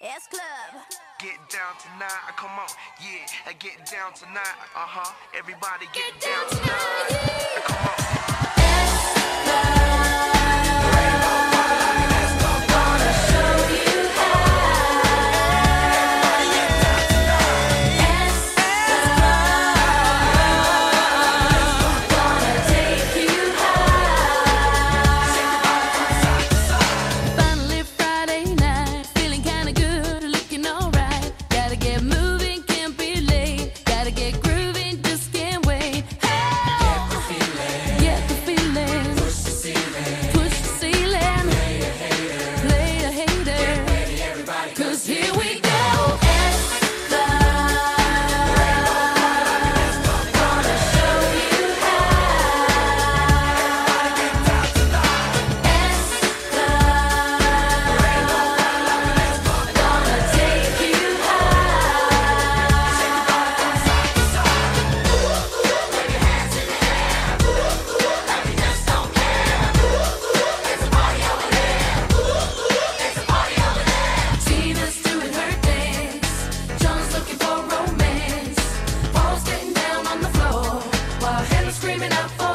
S Club. Get down tonight, come on, yeah. I Get down tonight, uh huh. Everybody get, down, tonight. Come on. screaming out for